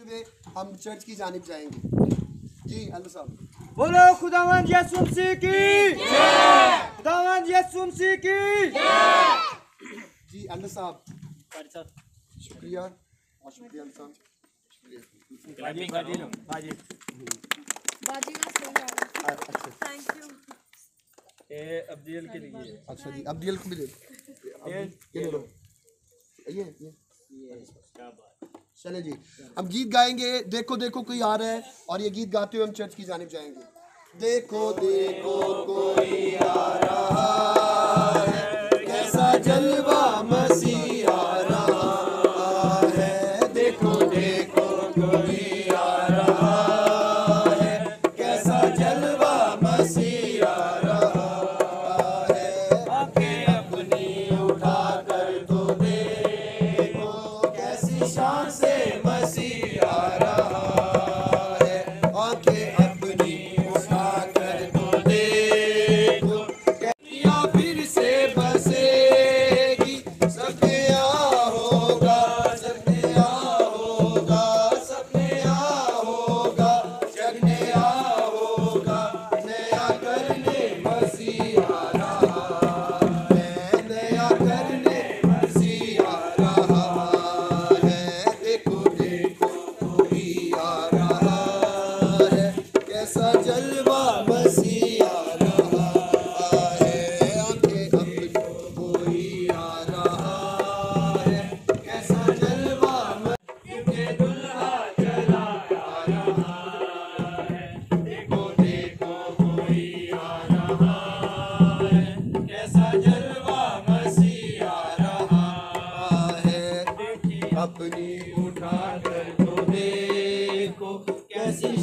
हुए हम चर्च की जानब जाएँगे। जी अल्लाह साहब। बोलो खुदावन यसुम सी की। खुदावन यसुम सी की। जी अल्लाह साहब। शुक्रिया। बहुत शुक्रिया अल्लाह साहब। अच्छा।, अच्छा। जी अब्दुल को भी दे। ये। ये। चले जी। हम गीत गाएँगे, देखो देखो कोई आ रहा है और ये गीत गाते हुए हम चर्च की जानब जाएँगे। देखो देखो, को Hare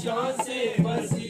chance vazia.